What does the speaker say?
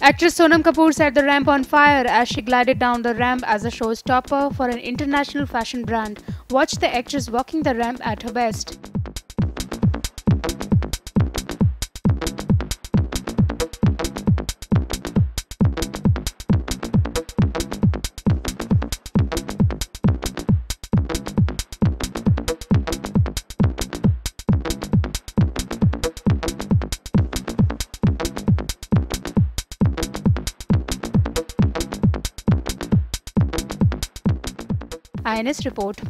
Actress Sonam Kapoor set the ramp on fire as she glided down the ramp as a showstopper for an international fashion brand. Watch the actress walking the ramp at her best. IANS report.